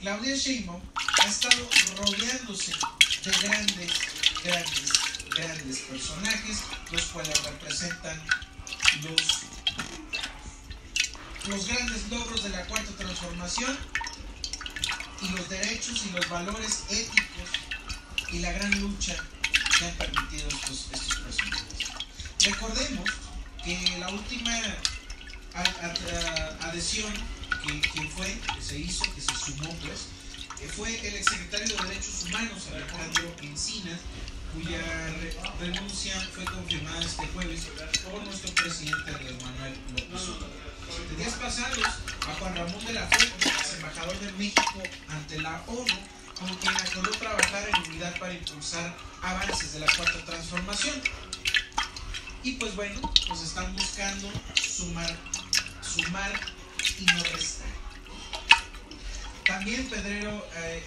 Claudia Sheinbaum ha estado rodeándose de grandes, grandes, grandes personajes, los cuales representan los, los grandes logros de la cuarta transformación y los derechos y los valores éticos y la gran lucha que han permitido estos, estos personajes. Recordemos que la última adhesión que, fue, se hizo, eh, fue el exsecretario de Derechos Humanos, Alejandro Encina, cuya renuncia fue confirmada este jueves por nuestro presidente Andrés Manuel López Obrador. Días pasados, a Juan Ramón de la Fuente, embajador de México ante la ONU, con quien acordó trabajar en unidad para impulsar avances de la cuarta transformación. Y pues bueno, pues están buscando sumar, sumar y no restar. También Pedrero... Eh,